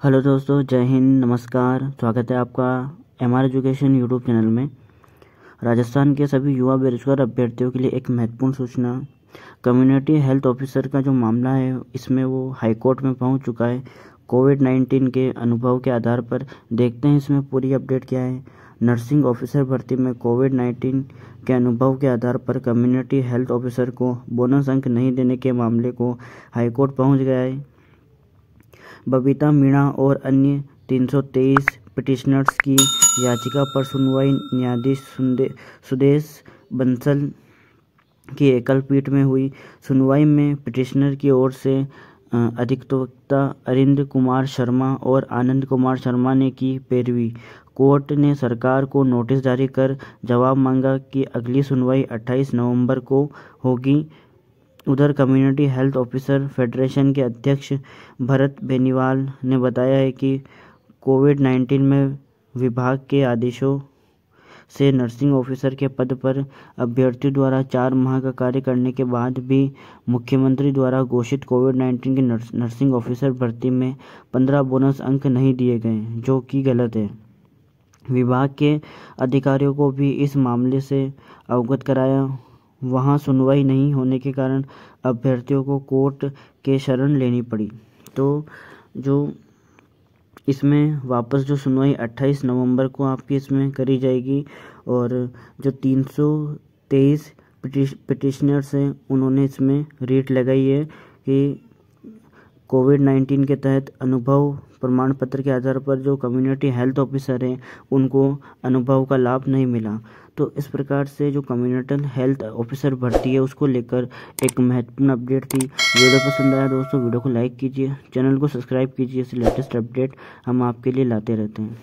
Hello दोस्तों, जय हिंद, नमस्कार। स्वागत है आपका M R education YouTube channel में। राजस्थान के सभी युवा बेरोजगार अभ्यर्थियों के लिए एक महत्वपूर्ण सूचना कम्युनिटी हेल्थ ऑफिसर का जो मामला है, इसमें वो हाई कोर्ट में पहुँच चुका है। कोविड नाइन्टीन के अनुभव के आधार पर देखते हैं, इसमें पूरी अपडेट क्या है। नर्सिंग ऑफिसर भर्ती में कोविड नाइन्टीन के अनुभव के आधार पर कम्युनिटी हेल्थ ऑफिसर को बोनस अंक नहीं देने के मामले को हाईकोर्ट पहुँच गया है। बबीता मीणा और अन्य 323 पिटिशनर्स की याचिका पर सुनवाई न्यायाधीश सुदेश बंसल की एकल पीठ में हुई। सुनवाई में पिटिशनर की ओर से अधिवक्ता अरिंद कुमार शर्मा और आनंद कुमार शर्मा ने की पैरवी। कोर्ट ने सरकार को नोटिस जारी कर जवाब मांगा कि अगली सुनवाई 28 नवंबर को होगी। उधर कम्युनिटी हेल्थ ऑफिसर फेडरेशन के अध्यक्ष भरत बेनीवाल ने बताया है कि कोविड 19 में विभाग के आदेशों से नर्सिंग ऑफिसर के पद पर अभ्यर्थियों द्वारा चार माह का कार्य करने के बाद भी मुख्यमंत्री द्वारा घोषित कोविड 19 के नर्सिंग ऑफिसर भर्ती में पंद्रह बोनस अंक नहीं दिए गए, जो कि गलत है। विभाग के अधिकारियों को भी इस मामले से अवगत कराया वहाँ सुनवाई नहीं होने के कारण अभ्यर्थियों को कोर्ट के शरण लेनी पड़ी। तो जो इसमें वापस जो सुनवाई 28 नवंबर को आपकी इसमें करी जाएगी और जो 323 पिटिशनर्स हैं, उन्होंने इसमें रेट लगाई है कि कोविड नाइन्टीन के तहत अनुभव प्रमाण पत्र के आधार पर जो कम्युनिटी हेल्थ ऑफिसर हैं, उनको अनुभव का लाभ नहीं मिला। तो इस प्रकार से जो कम्युनिटल हेल्थ ऑफिसर भर्ती है, उसको लेकर एक महत्वपूर्ण अपडेट थी। वीडियो पसंद आया दोस्तों, वीडियो को लाइक कीजिए, चैनल को सब्सक्राइब कीजिए इस लेटेस्ट अपडेट हम आपके लिए लाते रहते हैं।